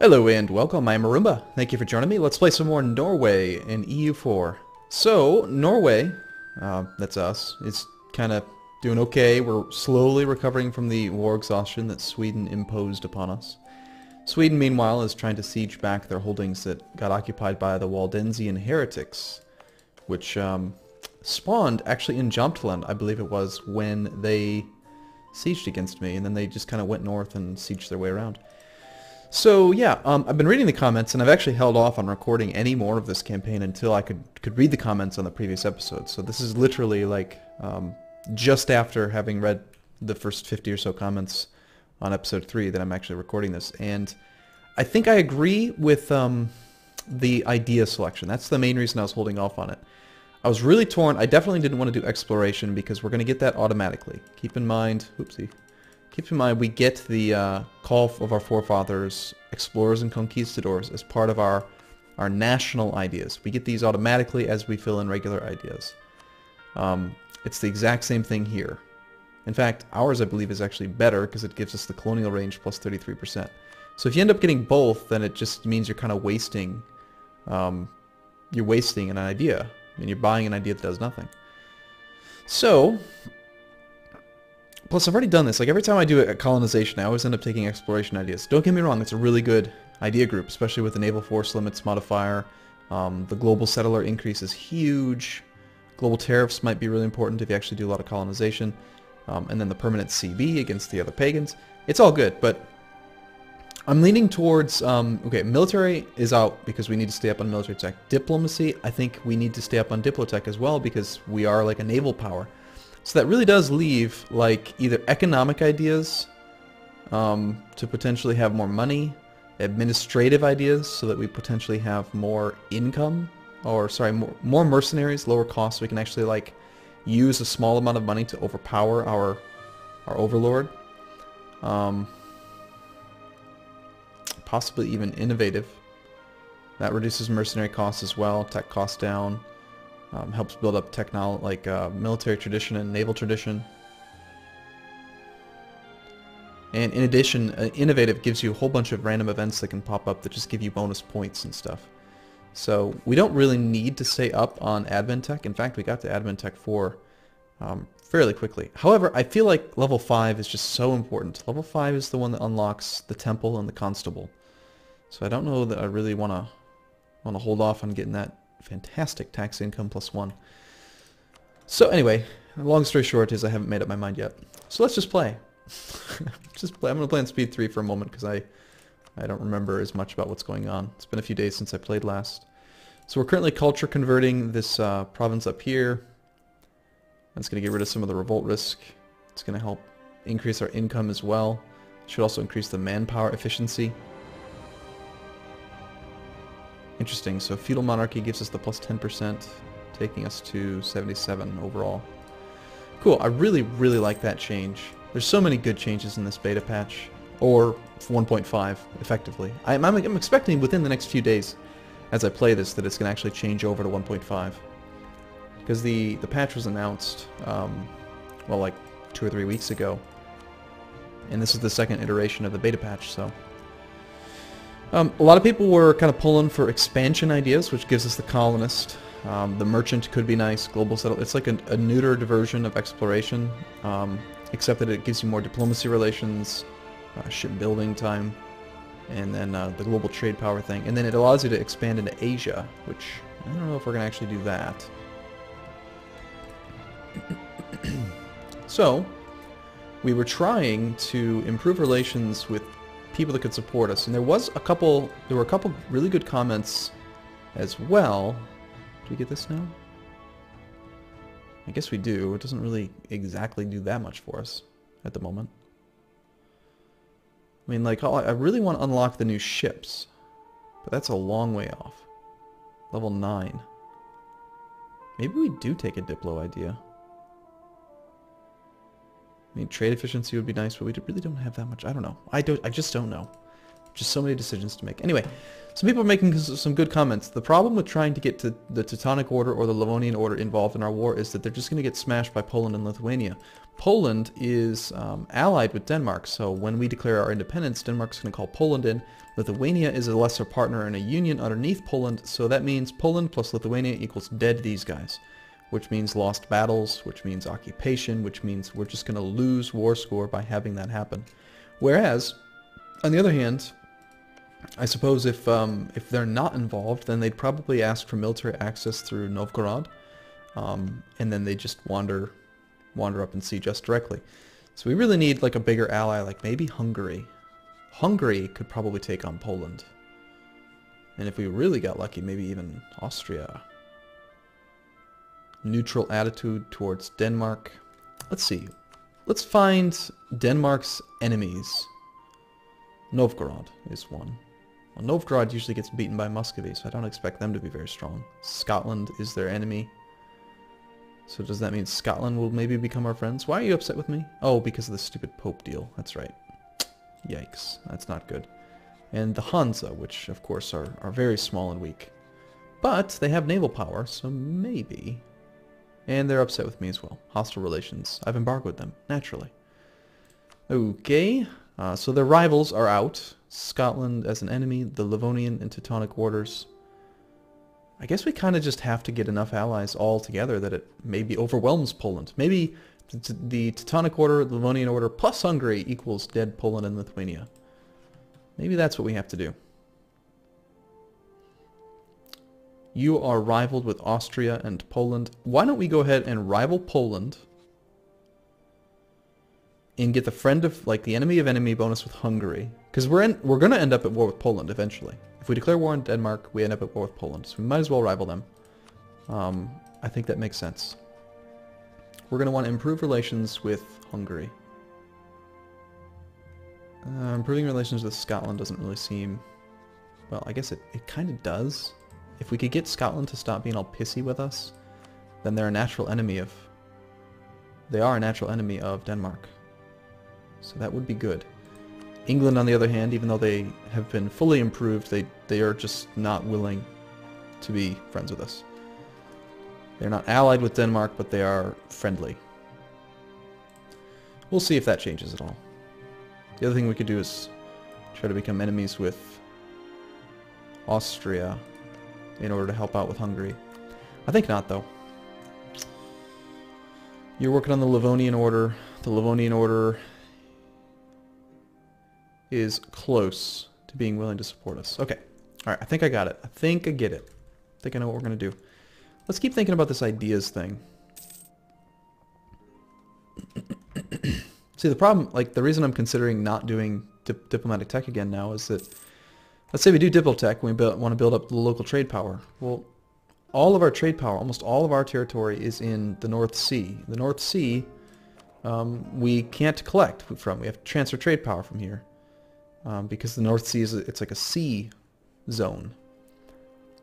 Hello and welcome, I'm Arumba. Thank you for joining me. Let's play some more Norway in EU4. So, Norway, uh, that's us, is kind of doing okay. We're slowly recovering from the war exhaustion that Sweden imposed upon us. Sweden, meanwhile, is trying to siege back their holdings that got occupied by the Waldensian heretics, which um, spawned actually in Jämtland, I believe it was, when they sieged against me, and then they just kind of went north and sieged their way around. So yeah, um, I've been reading the comments, and I've actually held off on recording any more of this campaign until I could could read the comments on the previous episode. So this is literally like um, just after having read the first 50 or so comments on episode three that I'm actually recording this, and I think I agree with um, the idea selection. That's the main reason I was holding off on it. I was really torn. I definitely didn't want to do exploration because we're going to get that automatically. Keep in mind, oopsie, Keep in mind, we get the uh, call of our forefathers, explorers and conquistadors, as part of our, our national ideas. We get these automatically as we fill in regular ideas. Um, it's the exact same thing here. In fact, ours, I believe, is actually better because it gives us the colonial range plus 33%. So if you end up getting both, then it just means you're kind of wasting, um, you're wasting an idea. I and you're buying an idea that does nothing. So, Plus, I've already done this. Like, every time I do a colonization, I always end up taking exploration ideas. Don't get me wrong, it's a really good idea group, especially with the naval force limits modifier. Um, the global settler increase is huge. Global tariffs might be really important if you actually do a lot of colonization. Um, and then the permanent CB against the other pagans. It's all good, but I'm leaning towards, um, okay, military is out because we need to stay up on military tech. Diplomacy, I think we need to stay up on diplotech as well because we are like a naval power. So that really does leave like either economic ideas um, to potentially have more money, administrative ideas so that we potentially have more income, or sorry, more, more mercenaries, lower costs. We can actually like use a small amount of money to overpower our our overlord. Um, possibly even innovative. That reduces mercenary costs as well, tech costs down. Um, helps build up technology, like uh, military tradition and naval tradition. And in addition, uh, Innovative gives you a whole bunch of random events that can pop up that just give you bonus points and stuff. So we don't really need to stay up on Admin Tech. In fact, we got to Admin Tech 4 um, fairly quickly. However, I feel like level 5 is just so important. Level 5 is the one that unlocks the Temple and the Constable. So I don't know that I really want to want to hold off on getting that fantastic tax income plus one. So anyway, long story short is I haven't made up my mind yet. So let's just play. just play. I'm going to play on speed 3 for a moment because I, I don't remember as much about what's going on. It's been a few days since I played last. So we're currently culture converting this uh, province up here. That's going to get rid of some of the revolt risk. It's going to help increase our income as well. Should also increase the manpower efficiency. Interesting, so feudal monarchy gives us the plus 10%, taking us to 77 overall. Cool, I really, really like that change. There's so many good changes in this beta patch, or 1.5, effectively. I'm, I'm, I'm expecting within the next few days, as I play this, that it's going to actually change over to 1.5. Because the, the patch was announced, um, well, like two or three weeks ago. And this is the second iteration of the beta patch, so um, a lot of people were kind of pulling for expansion ideas, which gives us the colonist. Um, the merchant could be nice. Global settle. It's like a, a neutered version of exploration, um, except that it gives you more diplomacy relations, uh, shipbuilding time, and then uh, the global trade power thing. And then it allows you to expand into Asia, which I don't know if we're going to actually do that. so, we were trying to improve relations with people that could support us. And there was a couple, there were a couple really good comments as well. Do we get this now? I guess we do. It doesn't really exactly do that much for us at the moment. I mean, like, I really want to unlock the new ships. But that's a long way off. Level 9. Maybe we do take a Diplo idea. I mean, trade efficiency would be nice, but we really don't have that much. I don't know. I don't. I just don't know. Just so many decisions to make. Anyway, Some people are making some good comments. The problem with trying to get to the Teutonic Order or the Livonian Order involved in our war is that they're just going to get smashed by Poland and Lithuania. Poland is um, allied with Denmark, so when we declare our independence, Denmark's going to call Poland in. Lithuania is a lesser partner in a union underneath Poland, so that means Poland plus Lithuania equals dead these guys, which means lost battles, which means occupation, which means we're just going to lose war score by having that happen. Whereas, on the other hand, I suppose if um, if they're not involved, then they'd probably ask for military access through Novgorod, um, and then they just wander wander up and siege us directly. So we really need like a bigger ally, like maybe Hungary. Hungary could probably take on Poland. And if we really got lucky, maybe even Austria. Neutral attitude towards Denmark. Let's see. Let's find Denmark's enemies. Novgorod is one. Well, Novgorod usually gets beaten by Muscovy, so I don't expect them to be very strong. Scotland is their enemy. So does that mean Scotland will maybe become our friends? Why are you upset with me? Oh, because of the stupid Pope deal. That's right. Yikes. That's not good. And the Hansa, which of course are, are very small and weak. But they have naval power, so maybe. And they're upset with me as well. Hostile relations. I've embargoed them, naturally. Okay. Uh, so their rivals are out. Scotland as an enemy, the Livonian and Teutonic orders. I guess we kind of just have to get enough allies all together that it maybe overwhelms Poland. Maybe the, the Teutonic Order, the Livonian Order, plus Hungary equals dead Poland and Lithuania. Maybe that's what we have to do. You are rivaled with Austria and Poland. Why don't we go ahead and rival Poland and get the friend of, like, the enemy of enemy bonus with Hungary? Because we're, in, we're going to end up at war with Poland eventually. If we declare war on Denmark, we end up at war with Poland. So we might as well rival them. Um, I think that makes sense. We're going to want to improve relations with Hungary. Uh, improving relations with Scotland doesn't really seem... Well, I guess it, it kind of does. If we could get Scotland to stop being all pissy with us, then they're a natural enemy of... They are a natural enemy of Denmark. So that would be good. England, on the other hand, even though they have been fully improved, they, they are just not willing to be friends with us. They're not allied with Denmark, but they are friendly. We'll see if that changes at all. The other thing we could do is try to become enemies with Austria in order to help out with Hungary. I think not, though. You're working on the Livonian Order. The Livonian Order is close to being willing to support us. Okay. All right. I think I got it. I think I get it. I think I know what we're going to do. Let's keep thinking about this ideas thing. See, the problem, like, the reason I'm considering not doing dip diplomatic tech again now is that, let's say we do Diplotech and we build, want to build up the local trade power. Well, all of our trade power, almost all of our territory is in the North Sea. The North Sea, um, we can't collect from. We have to transfer trade power from here. Um, because the North Sea is, a, it's like a sea zone.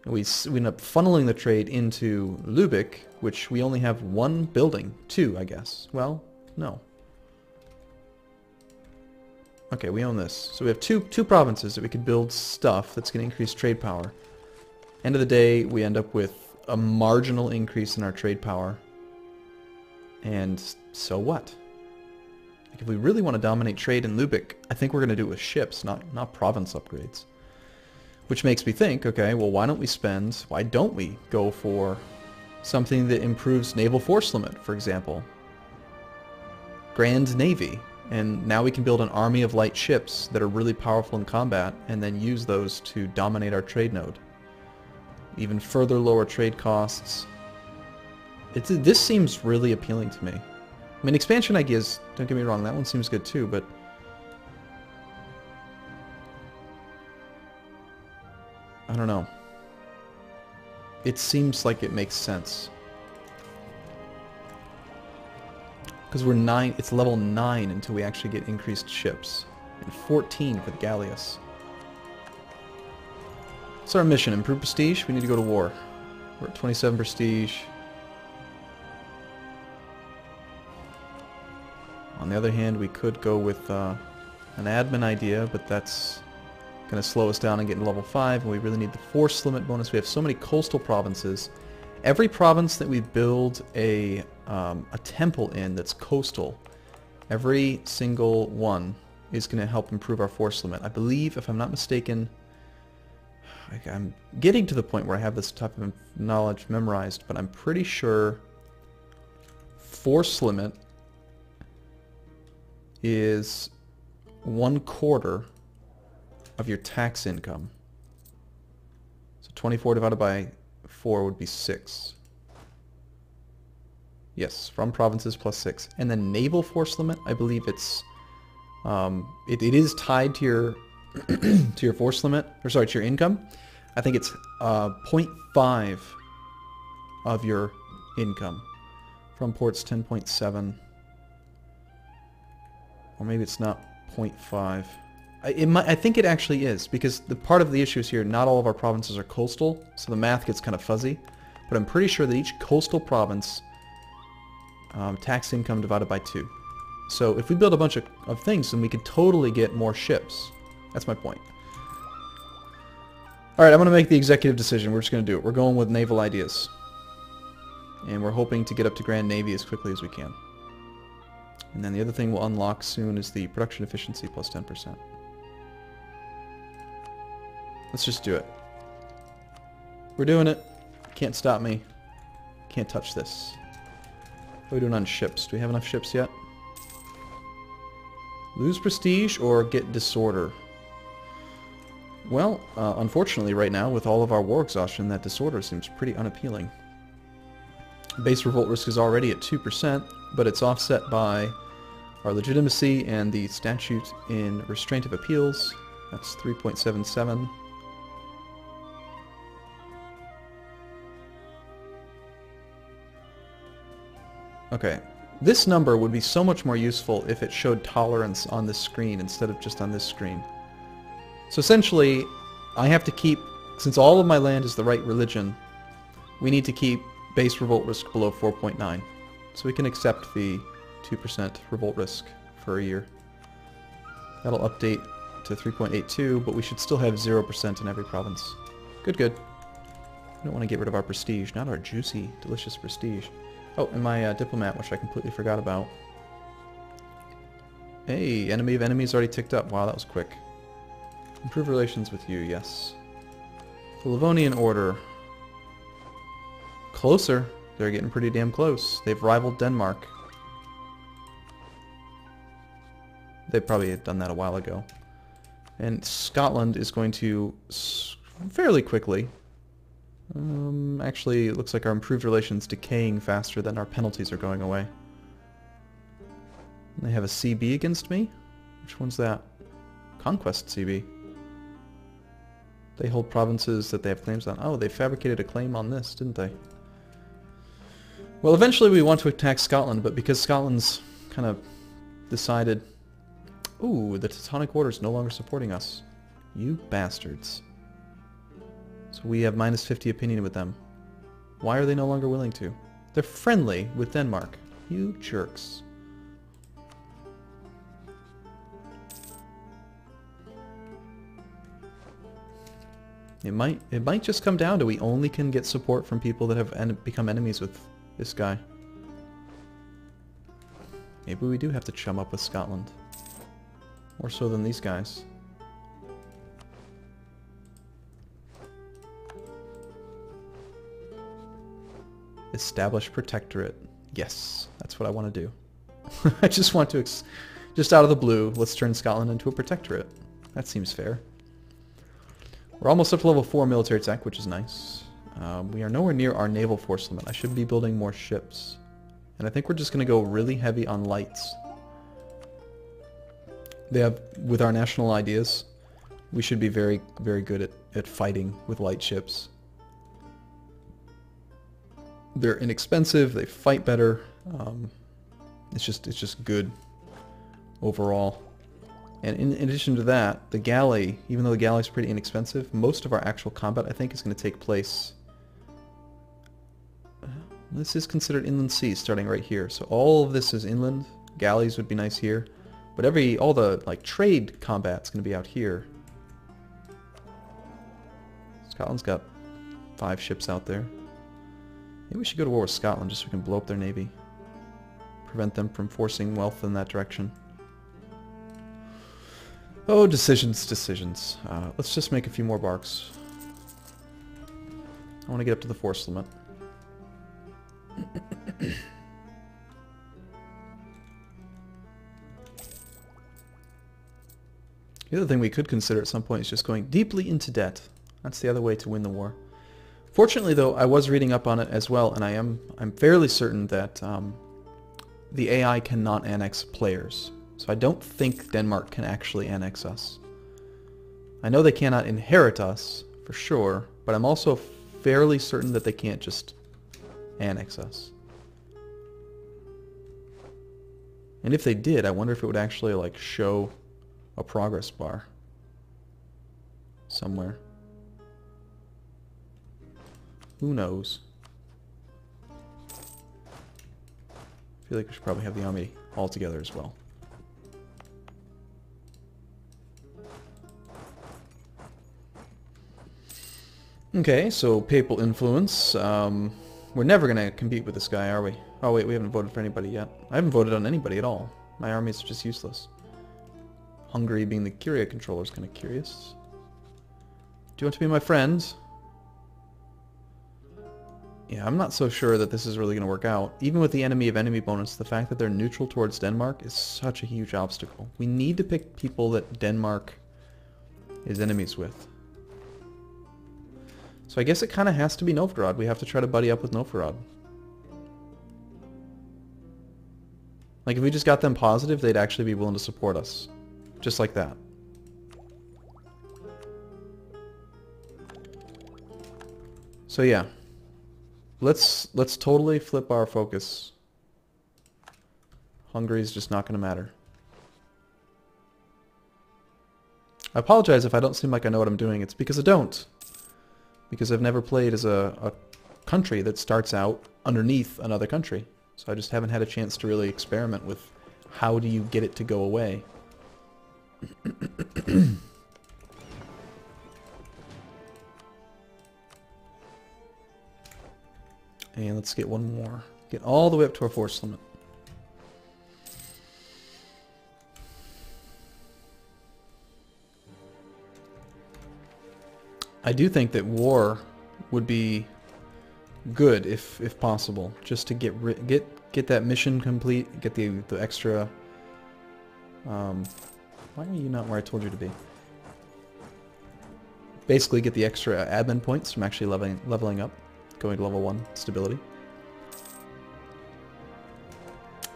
We, we end up funneling the trade into Lubeck, which we only have one building. Two, I guess. Well, no. Okay, we own this. So we have two, two provinces that we could build stuff that's going to increase trade power. End of the day, we end up with a marginal increase in our trade power. And so what? Like if we really want to dominate trade in Lubeck, I think we're going to do it with ships, not, not province upgrades. Which makes me think, okay, well why don't we spend, why don't we go for something that improves naval force limit, for example? Grand Navy. And now we can build an army of light ships that are really powerful in combat and then use those to dominate our trade node. Even further lower trade costs. It's, this seems really appealing to me. I mean, expansion ideas, don't get me wrong, that one seems good too, but... I don't know. It seems like it makes sense. Because we're 9, it's level 9 until we actually get increased ships. And 14 for the Galleass. What's our mission? Improve prestige? We need to go to war. We're at 27 prestige. On the other hand, we could go with uh, an admin idea, but that's going to slow us down and get to level 5, and we really need the force limit bonus. We have so many coastal provinces. Every province that we build a, um, a temple in that's coastal, every single one is going to help improve our force limit. I believe, if I'm not mistaken, I'm getting to the point where I have this type of knowledge memorized, but I'm pretty sure force limit is one quarter of your tax income. So 24 divided by 4 would be 6. Yes, from provinces plus 6. And then naval force limit, I believe it's... Um, it, it is tied to your to your force limit, or sorry, to your income. I think it's uh, 0.5 of your income. From ports 10.7. Or maybe it's not 0.5. I, might, I think it actually is, because the part of the issue is here, not all of our provinces are coastal, so the math gets kind of fuzzy. But I'm pretty sure that each coastal province, um, tax income divided by 2. So if we build a bunch of, of things, then we could totally get more ships. That's my point. Alright, I'm going to make the executive decision. We're just going to do it. We're going with naval ideas. And we're hoping to get up to Grand Navy as quickly as we can. And then the other thing we'll unlock soon is the production efficiency plus 10%. Let's just do it. We're doing it. Can't stop me. Can't touch this. What are we doing on ships? Do we have enough ships yet? Lose prestige or get disorder? Well, uh, unfortunately right now, with all of our war exhaustion, that disorder seems pretty unappealing. Base revolt risk is already at 2%, but it's offset by our legitimacy and the statute in restraint of appeals. That's 3.77. Okay. This number would be so much more useful if it showed tolerance on this screen instead of just on this screen. So essentially, I have to keep, since all of my land is the right religion, we need to keep base revolt risk below 4.9. So we can accept the 2% revolt risk for a year. That'll update to 3.82, but we should still have 0% in every province. Good, good. We don't want to get rid of our prestige, not our juicy, delicious prestige. Oh, and my uh, diplomat, which I completely forgot about. Hey, enemy of enemies already ticked up. Wow, that was quick. Improve relations with you, yes. The Livonian Order. Closer. They're getting pretty damn close. They've rivaled Denmark. They probably had done that a while ago. And Scotland is going to fairly quickly um, actually, it looks like our improved relations decaying faster than our penalties are going away. They have a CB against me? Which one's that? Conquest CB. They hold provinces that they have claims on. Oh, they fabricated a claim on this, didn't they? Well, eventually we want to attack Scotland, but because Scotland's kind of decided... Ooh, the Teutonic Order is no longer supporting us. You bastards. So we have minus 50 opinion with them. Why are they no longer willing to? They're friendly with Denmark. You jerks. It might it might just come down to we only can get support from people that have en become enemies with this guy. Maybe we do have to chum up with Scotland. More so than these guys. Establish protectorate. Yes, that's what I want to do. I just want to, just out of the blue, let's turn Scotland into a protectorate. That seems fair. We're almost up to level 4 military tech, which is nice. Um, we are nowhere near our naval force limit. I should be building more ships. And I think we're just going to go really heavy on lights. They have, with our national ideas, we should be very, very good at, at fighting with light ships. They're inexpensive. They fight better. Um, it's just it's just good overall. And in, in, addition to that, the galley, even though the galley is pretty inexpensive, most of our actual combat I think is going to take place. Uh, this is considered inland sea starting right here. So all of this is inland. Galleys would be nice here. But every all the like trade combat is going to be out here. Scotland's got five ships out there. Maybe we should go to war with Scotland just so we can blow up their navy. Prevent them from forcing wealth in that direction. Oh, decisions, decisions. Uh, let's just make a few more barques. I want to get up to the force limit. the other thing we could consider at some point is just going deeply into debt. That's the other way to win the war. Fortunately, though, I was reading up on it as well, and I am I'm fairly certain that um, the AI cannot annex players. So I don't think Denmark can actually annex us. I know they cannot inherit us, for sure, but I'm also fairly certain that they can't just annex us. And if they did, I wonder if it would actually like show a progress bar somewhere. Who knows? I feel like we should probably have the army all together as well. Okay, so papal influence. Um, we're never going to compete with this guy, are we? Oh wait, we haven't voted for anybody yet. I haven't voted on anybody at all. My army is just useless. Hungary being the Curia controller is kind of curious. Do you want to be my friend? Yeah, I'm not so sure that this is really going to work out. Even with the enemy of enemy bonus, the fact that they're neutral towards Denmark is such a huge obstacle. We need to pick people that Denmark is enemies with. So I guess it kind of has to be Novgorod. We have to try to buddy up with Novgorod. Like if we just got them positive, they'd actually be willing to support us. Just like that. So yeah. Let's let's totally flip our focus. Hungary's just not going to matter. I apologize if I don't seem like I know what I'm doing. It's because I don't because I've never played as a, a country that starts out underneath another country. So I just haven't had a chance to really experiment with how do you get it to go away. and let's get one more. Get all the way up to our force limit. I do think that war would be good if if possible, just to get get get that mission complete, get the the extra. Um, why are you not where I told you to be? Basically, get the extra admin points from actually leveling leveling up, going to level one stability.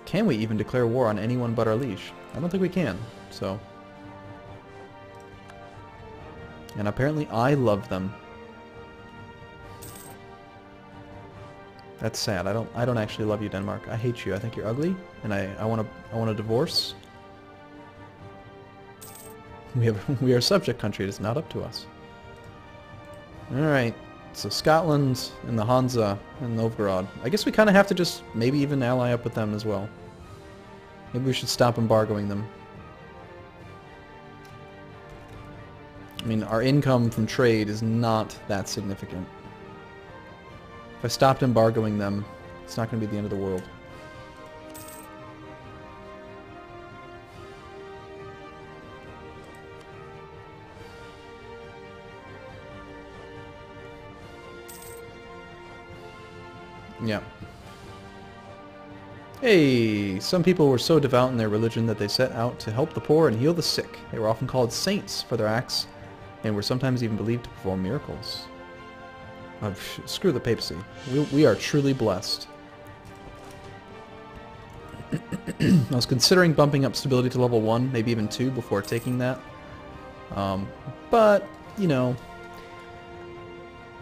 Can we even declare war on anyone but our liege? I don't think we can. So and apparently I love them. That's sad. I don't I don't actually love you, Denmark. I hate you. I think you're ugly and I I want to I want a divorce. We have we are a subject country. It is not up to us. All right. So Scotland and the Hansa and Novgorod. I guess we kind of have to just maybe even ally up with them as well. Maybe we should stop embargoing them. I mean, our income from trade is not that significant. If I stopped embargoing them, it's not going to be the end of the world. Yeah. Hey, some people were so devout in their religion that they set out to help the poor and heal the sick. They were often called saints for their acts and were sometimes even believed to perform miracles. Uh, screw the papacy. We, we are truly blessed. I was considering bumping up stability to level 1, maybe even 2 before taking that. Um, but, you know,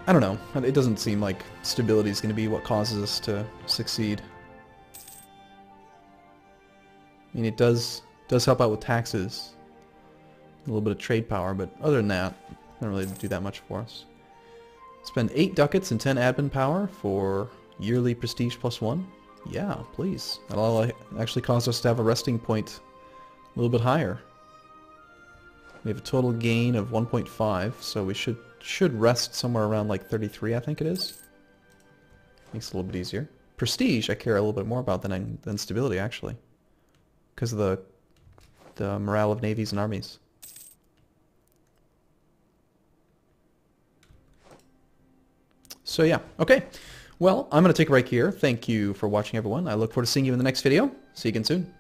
I don't know. It doesn't seem like stability is going to be what causes us to succeed. I mean, it does does help out with taxes, a little bit of trade power, but other than that, not really do that much for us. Spend 8 ducats and 10 admin power for yearly prestige plus 1? Yeah, please. That'll actually cause us to have a resting point a little bit higher. We have a total gain of 1.5, so we should should rest somewhere around like 33, I think it is. Makes it a little bit easier. Prestige, I care a little bit more about than than stability actually, because of the the morale of navies and armies. So yeah, okay. Well, I'm going to take a break here. Thank you for watching, everyone. I look forward to seeing you in the next video. See you again soon.